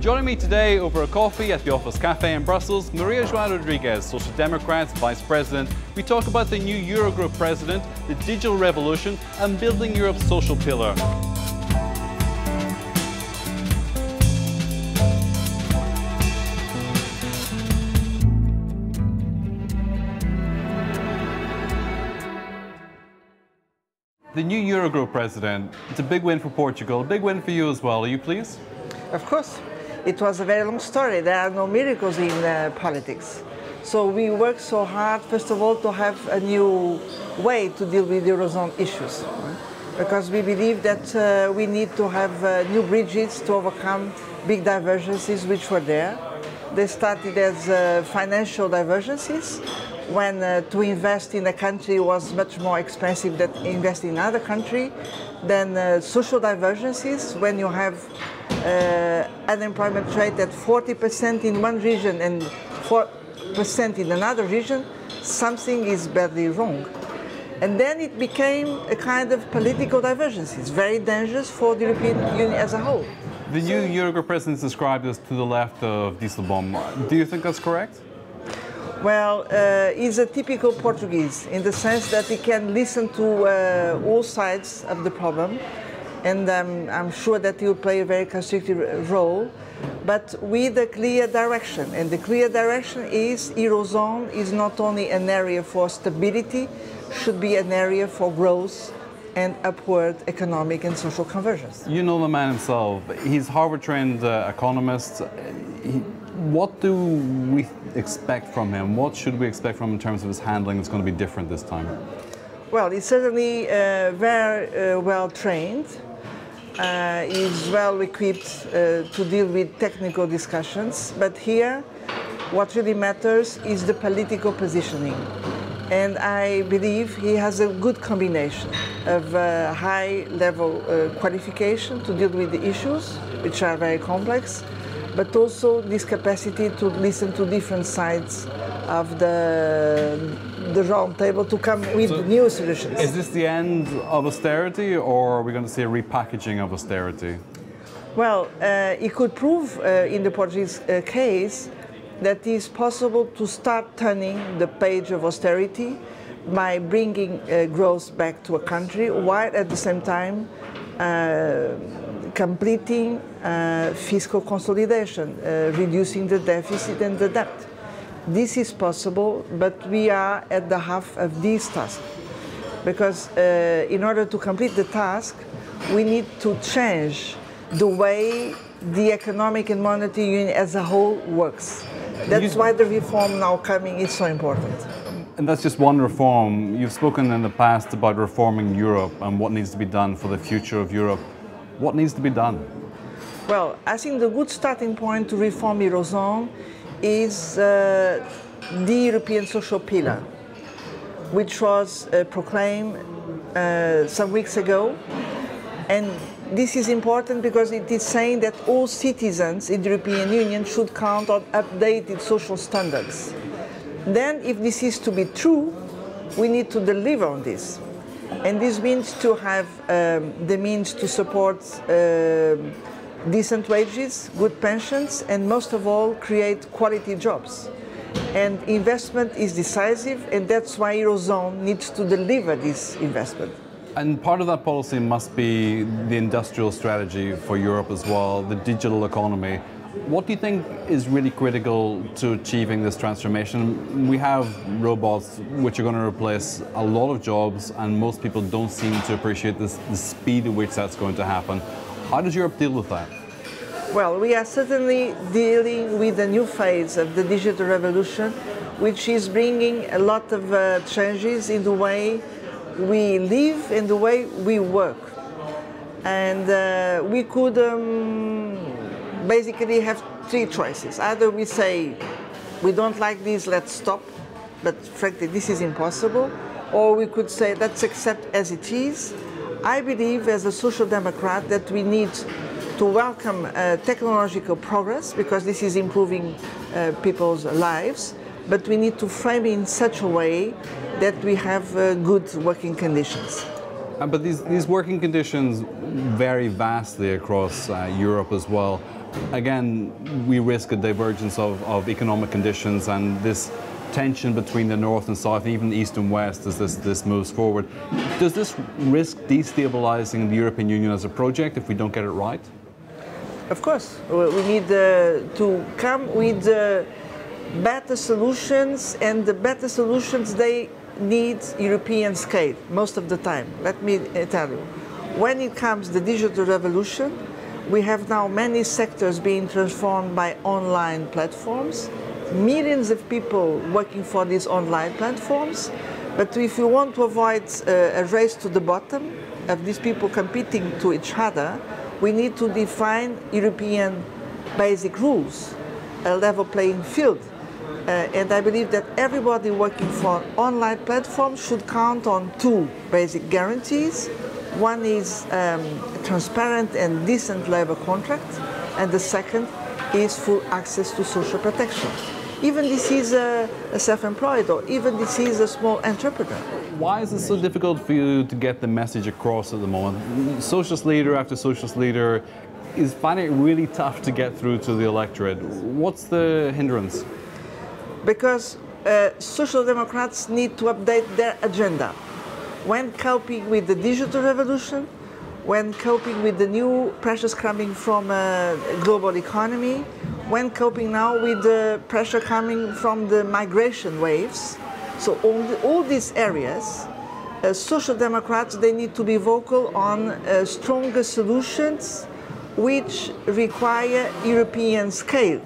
Joining me today over a coffee at the Office Cafe in Brussels, Maria João Rodrigues, Social Democrats Vice President. We talk about the new Eurogroup President, the digital revolution, and building Europe's social pillar. The new Eurogroup president, it's a big win for Portugal, a big win for you as well. Are you pleased? Of course. It was a very long story. There are no miracles in uh, politics. So we worked so hard, first of all, to have a new way to deal with Eurozone issues. Because we believe that uh, we need to have uh, new bridges to overcome big divergences which were there. They started as uh, financial divergences, when uh, to invest in a country was much more expensive than invest in another country, then uh, social divergences when you have uh, unemployment rate at 40% in one region and 4% in another region, something is badly wrong. And then it became a kind of political divergences, very dangerous for the European Union as a whole. The new Eurogroup president described as to the left of Dijsselbloem. Do you think that's correct? Well, uh, he's a typical Portuguese in the sense that he can listen to uh, all sides of the problem, and um, I'm sure that he will play a very constructive role, but with a clear direction. And the clear direction is Eurozone is not only an area for stability, should be an area for growth and upward economic and social convergence. You know the man himself. He's Harvard-trained uh, economist. He, what do we expect from him? What should we expect from him in terms of his handling that's going to be different this time? Well, he's certainly uh, very uh, well trained. Uh, he's well equipped uh, to deal with technical discussions, but here what really matters is the political positioning. And I believe he has a good combination of uh, high level uh, qualification to deal with the issues, which are very complex, but also this capacity to listen to different sides of the the round table to come with so new solutions. Is this the end of austerity, or are we going to see a repackaging of austerity? Well, uh, it could prove uh, in the Portuguese uh, case that it is possible to start turning the page of austerity by bringing uh, growth back to a country, while at the same time uh, completing uh, fiscal consolidation, uh, reducing the deficit and the debt. This is possible, but we are at the half of this task. Because uh, in order to complete the task, we need to change the way the economic and monetary union as a whole works. That's why the reform now coming is so important. And that's just one reform. You've spoken in the past about reforming Europe and what needs to be done for the future of Europe. What needs to be done? Well, I think the good starting point to reform Eurozone is uh, the European social pillar, which was uh, proclaimed uh, some weeks ago. And this is important because it is saying that all citizens in the European Union should count on updated social standards. Then, if this is to be true, we need to deliver on this. And this means to have um, the means to support uh, decent wages, good pensions, and most of all, create quality jobs. And investment is decisive, and that's why Eurozone needs to deliver this investment. And part of that policy must be the industrial strategy for Europe as well, the digital economy. What do you think is really critical to achieving this transformation? We have robots which are going to replace a lot of jobs, and most people don't seem to appreciate this, the speed at which that's going to happen. How does Europe deal with that? Well, we are certainly dealing with a new phase of the digital revolution, which is bringing a lot of uh, changes in the way we live and the way we work. And uh, we could um, basically have three choices. Either we say, we don't like this, let's stop, but frankly, this is impossible. Or we could say, let's accept as it is. I believe, as a social democrat, that we need to welcome uh, technological progress because this is improving uh, people's lives, but we need to frame it in such a way that we have uh, good working conditions. Uh, but these, these working conditions vary vastly across uh, Europe as well. Again, we risk a divergence of, of economic conditions and this tension between the north and south, even the east and west as this, this moves forward. Does this risk destabilizing the European Union as a project if we don't get it right? Of course, we need uh, to come with uh, better solutions, and the better solutions they need European scale most of the time. Let me uh, tell you, when it comes the digital revolution, we have now many sectors being transformed by online platforms millions of people working for these online platforms. But if you want to avoid uh, a race to the bottom of these people competing to each other, we need to define European basic rules, a level playing field. Uh, and I believe that everybody working for online platforms should count on two basic guarantees. One is um, transparent and decent labor contract, and the second is full access to social protection even this is a, a self-employed or even this is a small entrepreneur. Why is it so difficult for you to get the message across at the moment? Socialist leader after socialist leader is finding it really tough to get through to the electorate. What's the hindrance? Because uh, social democrats need to update their agenda. When coping with the digital revolution, when coping with the new pressures coming from a global economy, when coping now with the pressure coming from the migration waves. So all, the, all these areas, uh, social democrats, they need to be vocal on uh, stronger solutions which require European scale.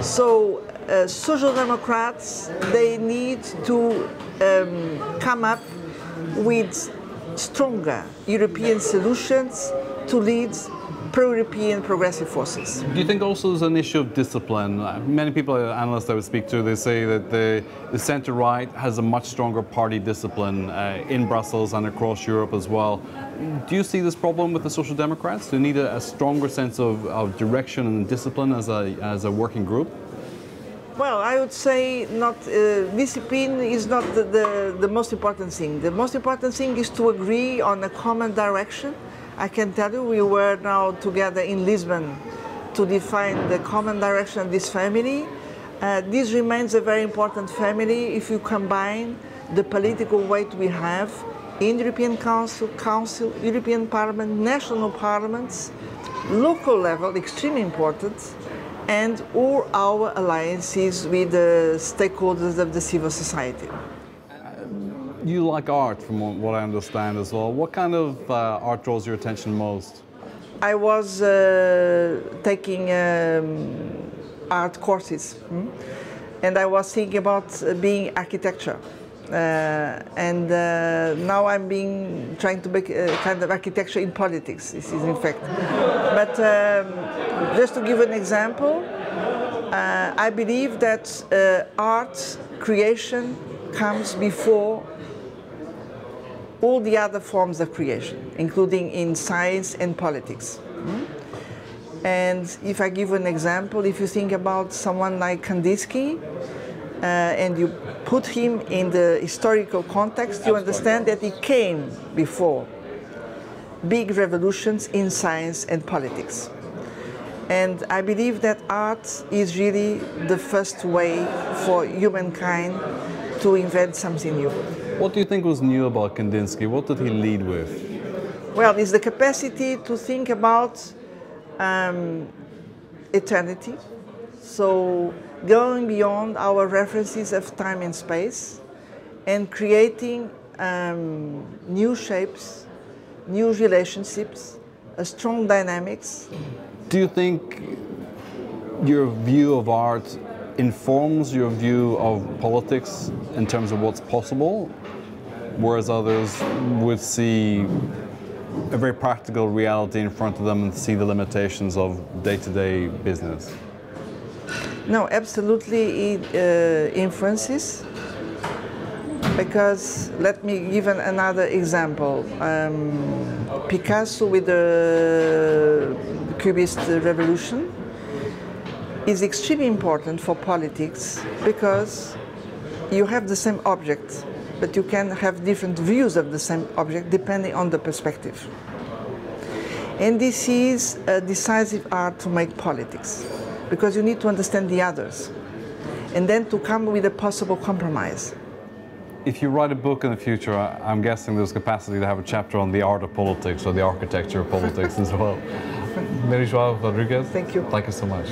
So uh, social democrats, they need to um, come up with stronger European solutions to lead pro-European progressive forces. Do you think also there's an issue of discipline? Uh, many people, uh, analysts I would speak to, they say that the, the centre-right has a much stronger party discipline uh, in Brussels and across Europe as well. Do you see this problem with the Social Democrats? Do you need a, a stronger sense of, of direction and discipline as a, as a working group? Well, I would say not uh, discipline is not the, the, the, most important thing. The most important thing is to agree on a common direction I can tell you we were now together in Lisbon to define the common direction of this family. Uh, this remains a very important family if you combine the political weight we have in European Council, Council, European Parliament, national parliaments, local level, extremely important, and all our alliances with the stakeholders of the civil society you like art, from what I understand as well. What kind of uh, art draws your attention most? I was uh, taking um, art courses, hmm? and I was thinking about uh, being architecture. Uh, and uh, now I'm being trying to make a kind of architecture in politics. This is in fact. But um, just to give an example, uh, I believe that art creation comes before all the other forms of creation, including in science and politics. And if I give an example, if you think about someone like Kandinsky, uh, and you put him in the historical context, you understand that he came before big revolutions in science and politics. And I believe that art is really the first way for humankind to invent something new. What do you think was new about Kandinsky? What did he lead with? Well, it's the capacity to think about um, eternity. So going beyond our references of time and space and creating um, new shapes, new relationships, a strong dynamics. Do you think your view of art informs your view of politics in terms of what's possible, whereas others would see a very practical reality in front of them and see the limitations of day-to-day business. No, absolutely it uh, influences because let me give an, another example. Um, Picasso with the Cubist revolution is extremely important for politics because you have the same object, but you can have different views of the same object depending on the perspective. And this is a decisive art to make politics because you need to understand the others and then to come with a possible compromise. If you write a book in the future, I'm guessing there's capacity to have a chapter on the art of politics or the architecture of politics as well. Mary João Rodrigues. Thank you. Thank you so much.